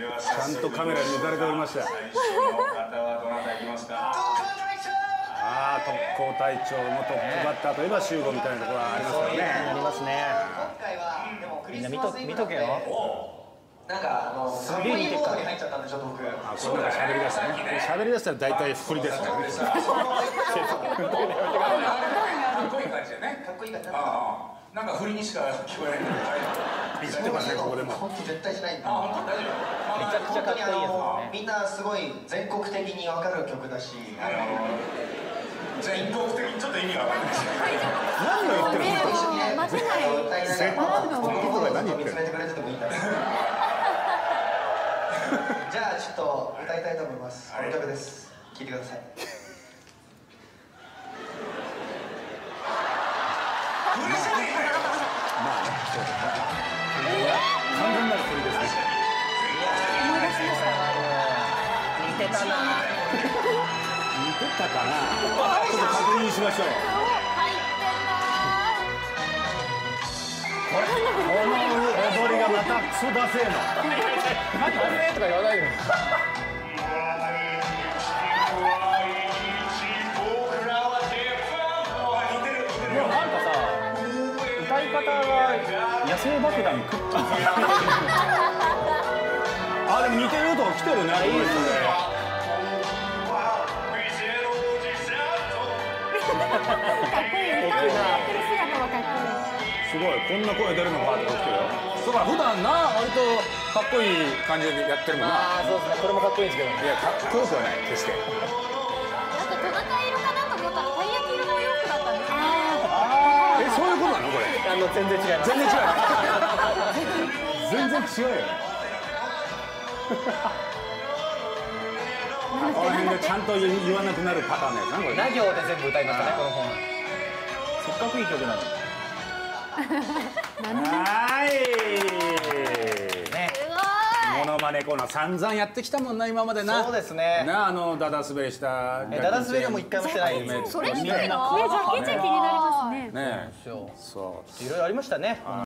ちゃんとカメラに抜かれておりました。最初の方はどなたいきますか？ああ特攻隊長のトップバッターといえば集合みたいなところはありますかね。りますね今回はでもクリみんな見とスマスイブ見とけよ。なんかあのすげえ似てるからモードに入っちゃったんでちょっと僕。あこれなんか喋り出したね。喋り出したら大体振りですからねかっこいい感じでねかっこいいからなんかああなんか振りにしか聞こえない言ってますねここでも。本当絶対しないんで。あ本当？大丈夫めちゃくちゃかっこいいやつですね。みんなすごい全国的に分かる曲だし。あの全国的にちょっと意味が分かんない。何を言ってる言ってる見つめてくれててもいいんだじゃあちょっと歌いたいと思います。この曲です。聴いてください。まあね完全なる振りですね。思い出しました似てたな似てたかなちょっと確認しましょう入ってんなこの踊りがまたクソダセーの何あれとか言わないでもうなんかさ歌い方が野生爆弾クッキーあでも似てるとこ来てるね。あいいですね。かっこいい。歌を歌ってる姿はかっこ すごい。こんな声出るのかって来てるよそうか普段な割とかっこいい感じでやってるもんな。ああそうですね。これもかっこいいんですけどいやかっこよくはない。決してあの全然違います。全然違う。全然違うよ。この辺でちゃんと言言わなくなるパターンなこれ。ラ行で全部歌いましたねこの本。せっかくいい曲なのに。はーいごいモノマネコーナー散々やってきたもんな今までな。そうですね。なあのダダ滑りしたえダダ滑りはもう一回もしてない。ねそれ低いの？ねねジャケット気になりますね。ね。そういろいろありましたね